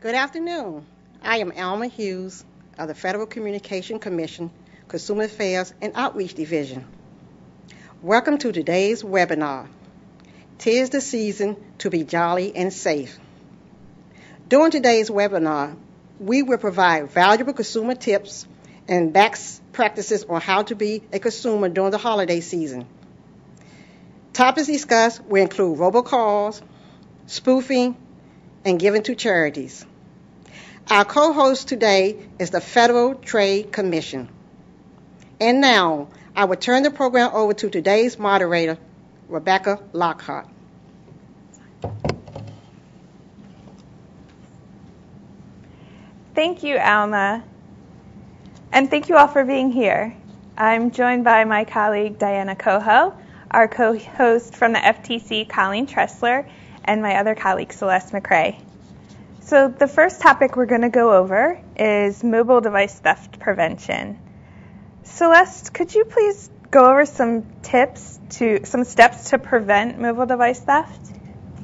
Good afternoon. I am Alma Hughes of the Federal Communication Commission, Consumer Affairs and Outreach Division. Welcome to today's webinar. Tis the season to be jolly and safe. During today's webinar, we will provide valuable consumer tips and best practices on how to be a consumer during the holiday season. Topics discussed will include robocalls, spoofing, and giving to charities. Our co host today is the Federal Trade Commission. And now, I will turn the program over to today's moderator, Rebecca Lockhart. Thank you, Alma. And thank you all for being here. I'm joined by my colleague Diana Coho, our co host from the FTC, Colleen Tressler, and my other colleague, Celeste McRae. So, the first topic we're going to go over is mobile device theft prevention. Celeste, could you please go over some tips to some steps to prevent mobile device theft?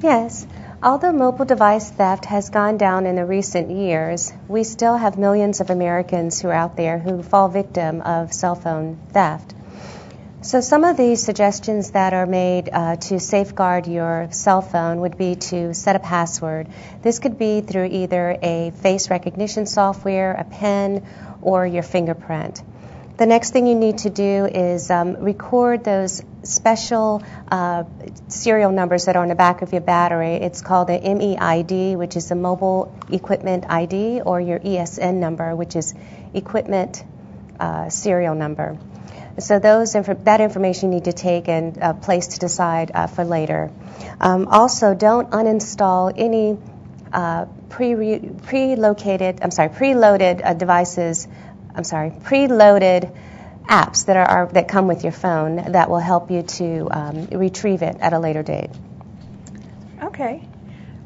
Yes. Although mobile device theft has gone down in the recent years, we still have millions of Americans who are out there who fall victim of cell phone theft. So, some of the suggestions that are made uh, to safeguard your cell phone would be to set a password. This could be through either a face recognition software, a PIN, or your fingerprint. The next thing you need to do is um, record those special uh, serial numbers that are on the back of your battery. It's called a MEID, which is a mobile equipment ID, or your ESN number, which is equipment uh, serial number. So those inf- that information you need to take and uh, place to decide uh, for later. Um, also, don't uninstall any uh, pre pre-located, I'm sorry, preloaded uh, devices I'm sorry, preloaded apps that are, that come with your phone that will help you to um, retrieve it at a later date. Okay.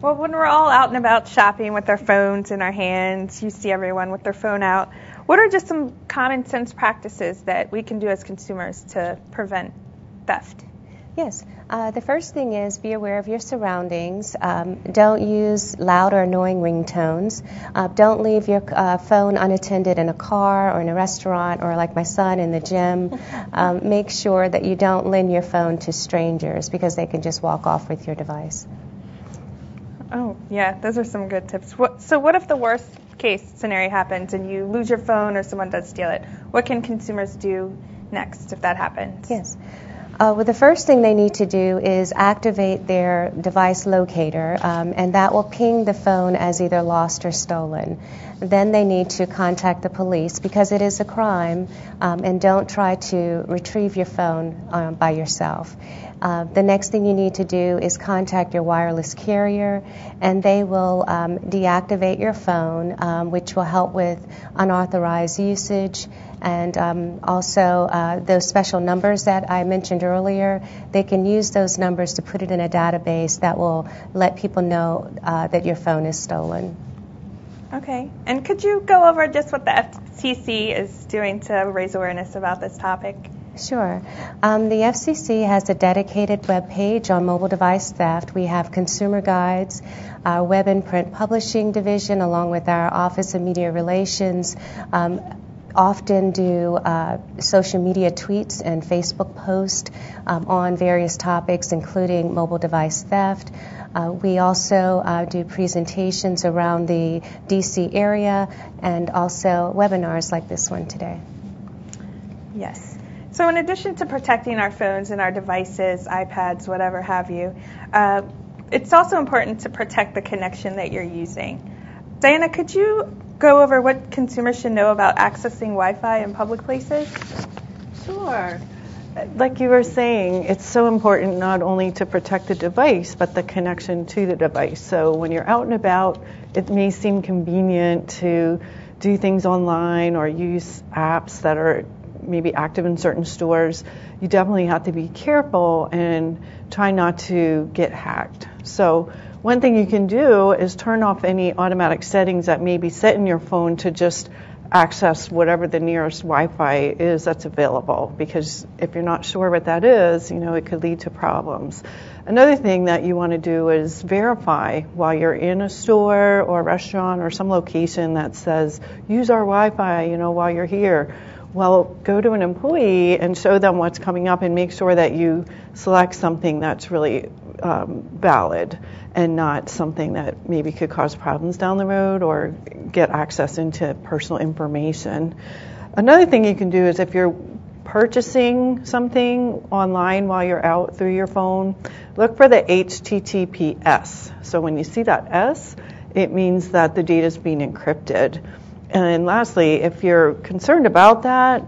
Well, when we're all out and about shopping with our phones in our hands, you see everyone with their phone out. What are just some common sense practices that we can do as consumers to prevent theft? Yes. Uh, the first thing is be aware of your surroundings. Um, don't use loud or annoying ringtones. Uh, don't leave your uh, phone unattended in a car or in a restaurant or, like my son, in the gym. Um, make sure that you don't lend your phone to strangers because they can just walk off with your device. Oh, yeah, those are some good tips. What, so, what if the worst case scenario happens and you lose your phone or someone does steal it? What can consumers do next if that happens? Yes. Uh, well, the first thing they need to do is activate their device locator, um, and that will ping the phone as either lost or stolen. Then they need to contact the police because it is a crime, um, and don't try to retrieve your phone um, by yourself. Uh, the next thing you need to do is contact your wireless carrier, and they will um, deactivate your phone, um, which will help with unauthorized usage and um, also uh, those special numbers that I mentioned earlier, they can use those numbers to put it in a database that will let people know uh, that your phone is stolen. Okay. And could you go over just what the FCC is doing to raise awareness about this topic? Sure. Um, the FCC has a dedicated web page on mobile device theft. We have consumer guides, our web and print publishing division, along with our Office of Media Relations. Um, often do uh, social media tweets and Facebook posts um, on various topics, including mobile device theft. Uh, we also uh, do presentations around the DC area and also webinars like this one today. Yes. So, in addition to protecting our phones and our devices, iPads, whatever have you, uh, it's also important to protect the connection that you're using. Diana, could you go over what consumers should know about accessing Wi Fi in public places? Sure. Like you were saying, it's so important not only to protect the device, but the connection to the device. So when you're out and about, it may seem convenient to do things online or use apps that are maybe active in certain stores. You definitely have to be careful and try not to get hacked. So one thing you can do is turn off any automatic settings that may be set in your phone to just access whatever the nearest Wi-Fi is that's available. Because if you're not sure what that is, you know, it could lead to problems. Another thing that you want to do is verify while you're in a store or a restaurant or some location that says use our Wi-Fi, you know, while you're here. Well, go to an employee and show them what's coming up and make sure that you select something that's really um, valid and not something that maybe could cause problems down the road or get access into personal information. Another thing you can do is if you're purchasing something online while you're out through your phone, look for the HTTPS. So when you see that S, it means that the data is being encrypted. And lastly, if you're concerned about that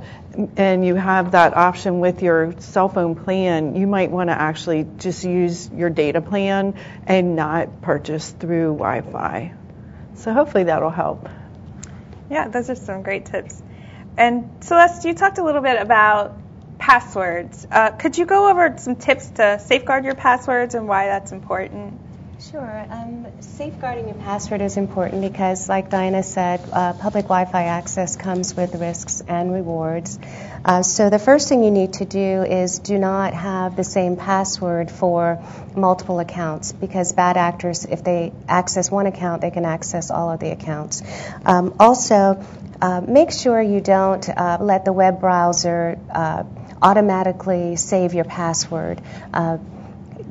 and you have that option with your cell phone plan, you might want to actually just use your data plan and not purchase through Wi Fi. So hopefully that'll help. Yeah, those are some great tips. And Celeste, you talked a little bit about passwords. Uh, could you go over some tips to safeguard your passwords and why that's important? Sure. Um, safeguarding your password is important because, like Diana said, uh, public Wi Fi access comes with risks and rewards. Uh, so, the first thing you need to do is do not have the same password for multiple accounts because bad actors, if they access one account, they can access all of the accounts. Um, also, uh, make sure you don't uh, let the web browser uh, automatically save your password.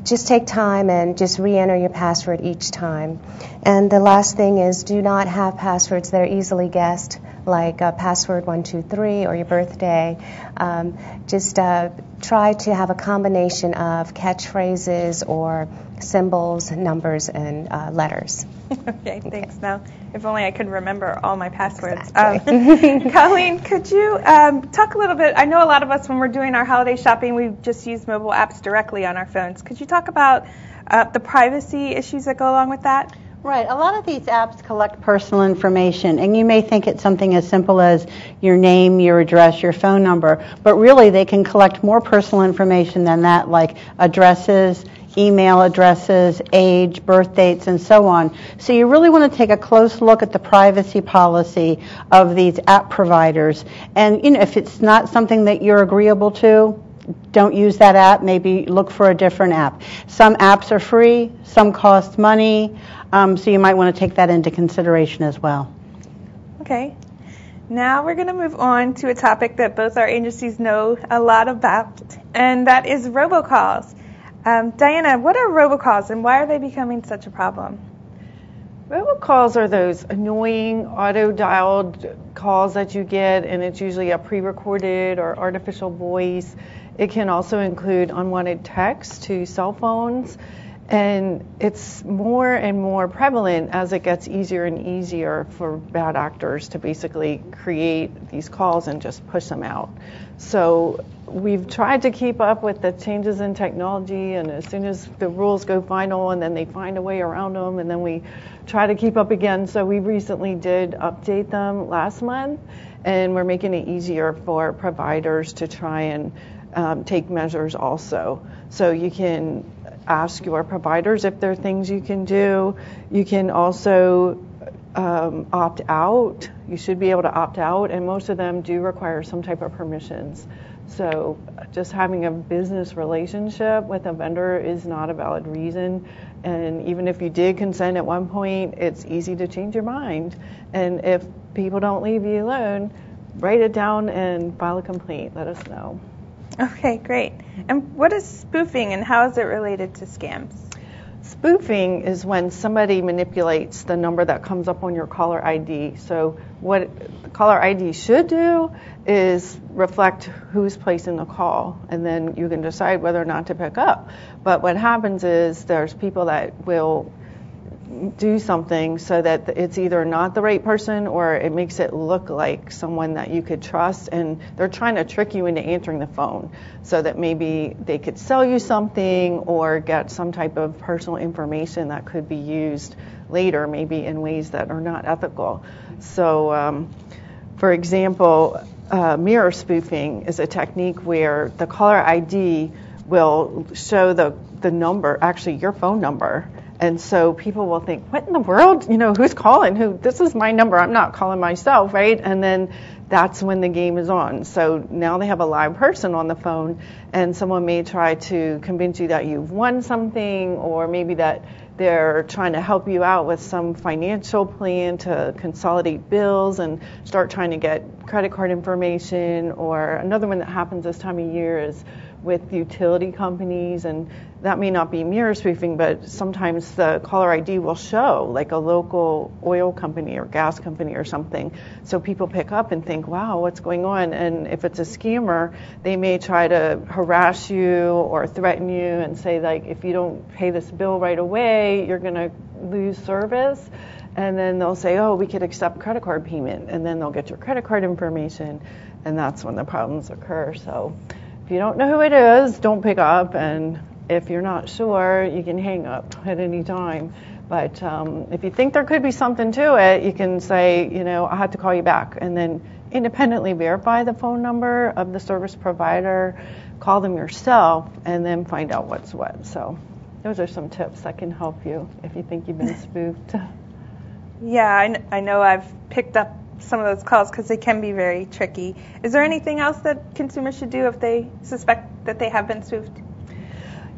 Just take time and just re-enter your password each time. And the last thing is do not have passwords that are easily guessed, like uh, password 123 or your birthday. Um, just uh, try to have a combination of catchphrases or symbols, numbers, and uh, letters. okay, thanks. Now, if only I could remember all my passwords. Exactly. Um, Colleen, could you um, talk a little bit? I know a lot of us, when we're doing our holiday shopping, we just use mobile apps directly on our phones. Could you talk about uh, the privacy issues that go along with that? Right. A lot of these apps collect personal information, and you may think it's something as simple as your name, your address, your phone number, but really they can collect more personal information than that, like addresses, email addresses, age, birth dates, and so on. So you really want to take a close look at the privacy policy of these app providers. And you know, if it's not something that you're agreeable to, don't use that app. Maybe look for a different app. Some apps are free, some cost money, um, so you might want to take that into consideration as well. Okay. Now we're going to move on to a topic that both our agencies know a lot about, and that is robocalls. Um, Diana, what are robocalls and why are they becoming such a problem? Robocalls are those annoying auto dialed calls that you get, and it's usually a pre recorded or artificial voice. It can also include unwanted text to cell phones, and it's more and more prevalent as it gets easier and easier for bad actors to basically create these calls and just push them out. So we've tried to keep up with the changes in technology, and as soon as the rules go final, and then they find a way around them, and then we try to keep up again. So we recently did update them last month, and we're making it easier for providers to try and um, take measures also. So you can ask your providers if there are things you can do. You can also um, opt out. You should be able to opt out, and most of them do require some type of permissions. So just having a business relationship with a vendor is not a valid reason. And even if you did consent at one point, it's easy to change your mind. And if people don't leave you alone, write it down and file a complaint. Let us know. Okay, great. And what is spoofing and how is it related to scams? Spoofing is when somebody manipulates the number that comes up on your caller ID. So, what caller ID should do is reflect who's placing the call, and then you can decide whether or not to pick up. But what happens is there's people that will do something so that it's either not the right person or it makes it look like someone that you could trust. And they're trying to trick you into answering the phone so that maybe they could sell you something or get some type of personal information that could be used later maybe in ways that are not ethical. So um, for example uh, mirror spoofing is a technique where the caller id will show the, the number actually your phone number And so people will think, what in the world? You know, who's calling? Who? This is my number. I'm not calling myself, right? And then that's when the game is on. So now they have a live person on the phone, and someone may try to convince you that you've won something, or maybe that they're trying to help you out with some financial plan to consolidate bills and start trying to get credit card information. Or another one that happens this time of year is with utility companies, and that may not be mirror spoofing, but sometimes the caller ID will show like a local oil company or gas company or something. So people pick up and think, wow, what's going on? And if it's a scammer, they may try to harass you or threaten you and say, like, if you don't pay this bill right away, you're going to lose service. And then they'll say, oh, we could accept credit card payment. And then they'll get your credit card information. And that's when the problems occur. So you don't know who it is, don't pick up. And if you're not sure, you can hang up at any time. But um, if you think there could be something to it, you can say, you know, I have to call you back. And then independently verify the phone number of the service provider, call them yourself, and then find out what's what. So those are some tips that can help you if you think you've been spoofed. Yeah, I, I know I've picked up some of those calls because they can be very tricky. Is there anything else that consumers should do if they suspect that they have been spoofed?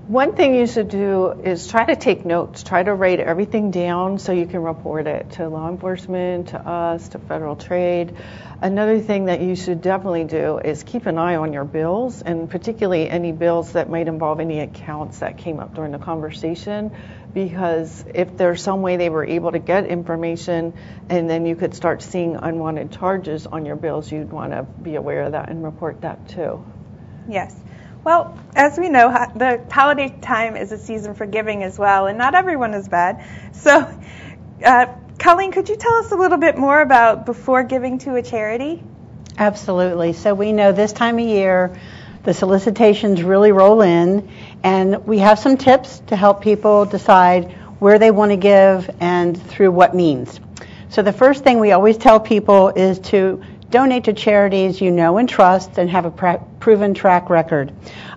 One thing you should do is try to take notes, try to write everything down so you can report it to law enforcement, to us, to federal trade. Another thing that you should definitely do is keep an eye on your bills, and particularly any bills that might involve any accounts that came up during the conversation. Because if there's some way they were able to get information and then you could start seeing unwanted charges on your bills, you'd want to be aware of that and report that too. Yes. Well, as we know, the holiday time is a season for giving as well, and not everyone is bad. So, uh, Colleen, could you tell us a little bit more about before giving to a charity? Absolutely. So we know this time of year the solicitations really roll in, and we have some tips to help people decide where they want to give and through what means. So the first thing we always tell people is to donate to charities you know and trust and have a proven track record.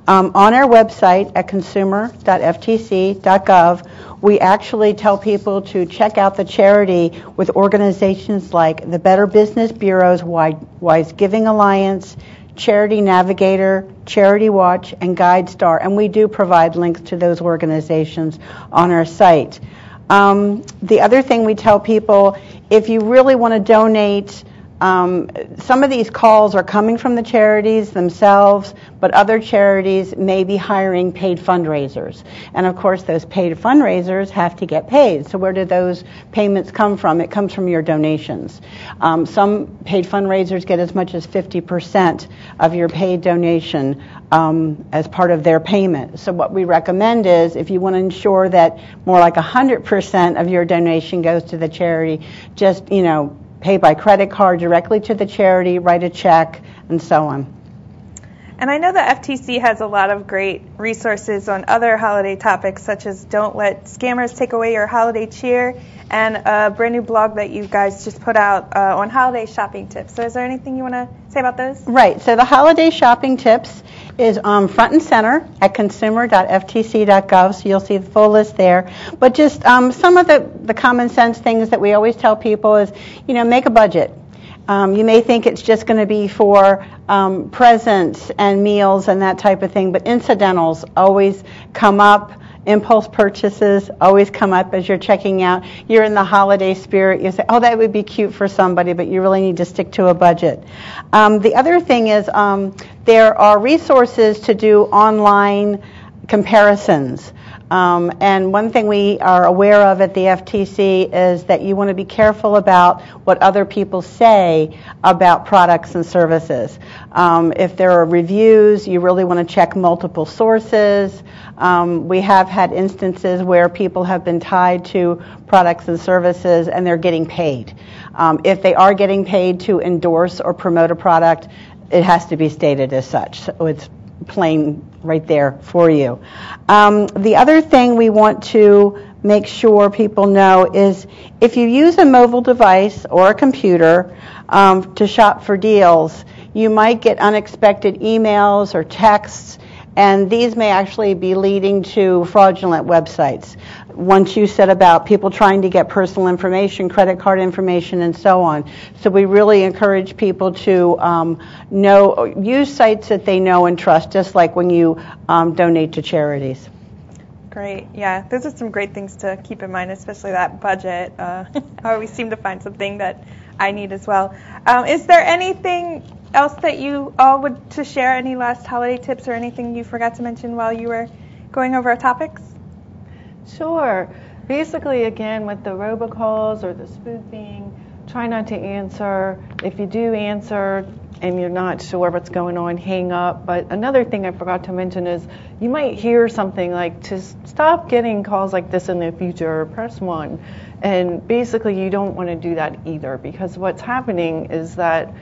Um, on our website at consumer.ftc.gov, we actually tell people to check out the charity with organizations like the Better Business Bureau's Wise Giving Alliance, Charity Navigator, Charity Watch, and GuideStar, and we do provide links to those organizations on our site. Um, the other thing we tell people, if you really want to donate, um, some of these calls are coming from the charities themselves, but other charities may be hiring paid fundraisers. And of course, those paid fundraisers have to get paid. So where do those payments come from? It comes from your donations. Um, some paid fundraisers get as much as 50% of your paid donation um, as part of their payment. So what we recommend is if you want to ensure that more like 100% of your donation goes to the charity, just, you know, pay by credit card directly to the charity, write a check, and so on. And I know the FTC has a lot of great resources on other holiday topics, such as Don't Let Scammers Take Away Your Holiday Cheer, and a brand new blog that you guys just put out uh, on holiday shopping tips. So, is there anything you want to say about those? Right. So, the holiday shopping tips is um, front and center at consumer.ftc.gov, so you'll see the full list there. But just um, some of the, the common sense things that we always tell people is, you know, make a budget. Um, you may think it's just going to be for um, presents and meals and that type of thing, but incidentals always come up. Impulse purchases always come up as you're checking out. You're in the holiday spirit. You say, oh, that would be cute for somebody, but you really need to stick to a budget. Um, the other thing is um, there are resources to do online comparisons. Um, and one thing we are aware of at the FTC is that you want to be careful about what other people say about products and services. Um, if there are reviews, you really want to check multiple sources. Um, we have had instances where people have been tied to products and services and they're getting paid. Um, if they are getting paid to endorse or promote a product, it has to be stated as such. So it's plain right there for you. Um, the other thing we want to make sure people know is if you use a mobile device or a computer um, to shop for deals, you might get unexpected emails or texts, and these may actually be leading to fraudulent websites. once you said about people trying to get personal information, credit card information, and so on. So we really encourage people to um, know, use sites that they know and trust, just like when you um, donate to charities. Great. Yeah, those are some great things to keep in mind, especially that budget. Uh, I always seem to find something that I need as well. Um, is there anything else that you all would to share? Any last holiday tips or anything you forgot to mention while you were going over our topics? Sure. Basically, again, with the robocalls or the spoofing, try not to answer. If you do answer and you're not sure what's going on, hang up. But another thing I forgot to mention is you might hear something like to stop getting calls like this in the future, press one. And basically, you don't want to do that either because what's happening is that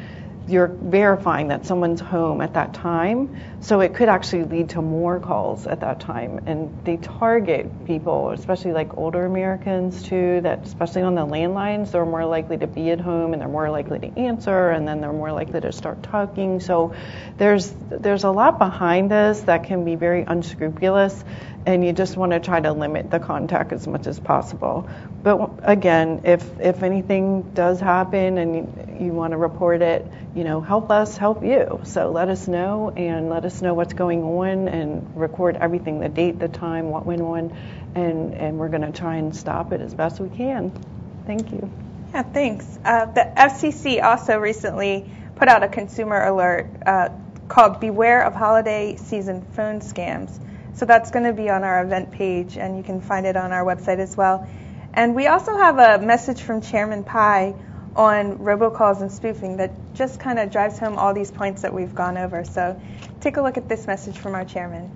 you're verifying that someone's home at that time. So it could actually lead to more calls at that time. And they target people, especially like older Americans too, that especially on the landlines, they're more likely to be at home and they're more likely to answer and then they're more likely to start talking. So there's there's a lot behind this that can be very unscrupulous and you just want to try to limit the contact as much as possible. But again, if if anything does happen and you, you want to report it, you know, help us help you. So let us know and let us know what's going on and record everything, the date, the time, what went on, and and we're going to try and stop it as best we can. Thank you. Yeah, thanks. Uh, the FCC also recently put out a consumer alert uh, called "Beware of Holiday Season Phone Scams." So that's going to be on our event page, and you can find it on our website as well. And we also have a message from Chairman Pai on robocalls and spoofing that just kind of drives home all these points that we've gone over. So take a look at this message from our chairman.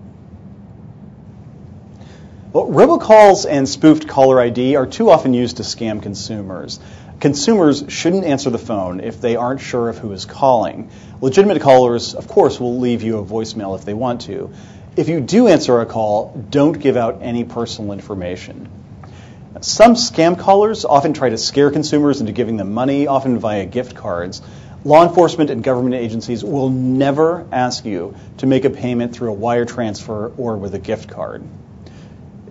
Well, robocalls and spoofed caller ID are too often used to scam consumers. Consumers shouldn't answer the phone if they aren't sure of who is calling. Legitimate callers, of course, will leave you a voicemail if they want to. If you do answer a call, don't give out any personal information. Some scam callers often try to scare consumers into giving them money, often via gift cards. Law enforcement and government agencies will never ask you to make a payment through a wire transfer or with a gift card.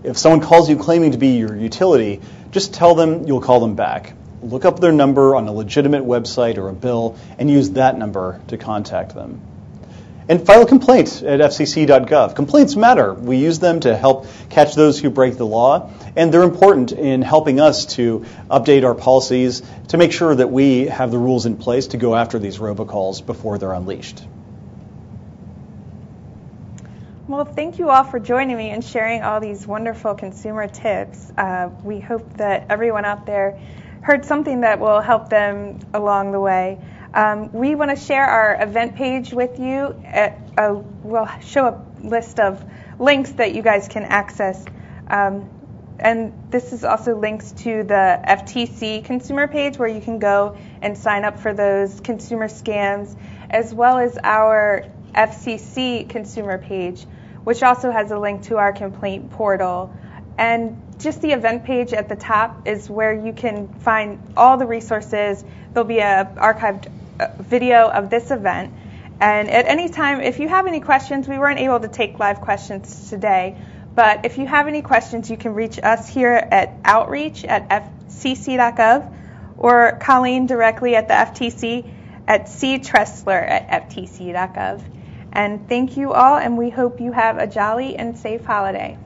If someone calls you claiming to be your utility, just tell them you'll call them back. Look up their number on a legitimate website or a bill and use that number to contact them. And file a complaint at fcc.gov. Complaints matter. We use them to help catch those who break the law, and they're important in helping us to update our policies to make sure that we have the rules in place to go after these robocalls before they're unleashed. Well, thank you all for joining me and sharing all these wonderful consumer tips. Uh, we hope that everyone out there heard something that will help them along the way. Um, we want to share our event page with you. At, uh, we'll show a list of links that you guys can access. Um, and this is also links to the FTC consumer page where you can go and sign up for those consumer scams, as well as our FCC consumer page, which also has a link to our complaint portal. And just the event page at the top is where you can find all the resources. There'll be a archived video of this event. And at any time, if you have any questions, we weren't able to take live questions today, but if you have any questions, you can reach us here at outreach at fcc.gov or Colleen directly at the FTC at ctressler at ftc.gov. And thank you all, and we hope you have a jolly and safe holiday.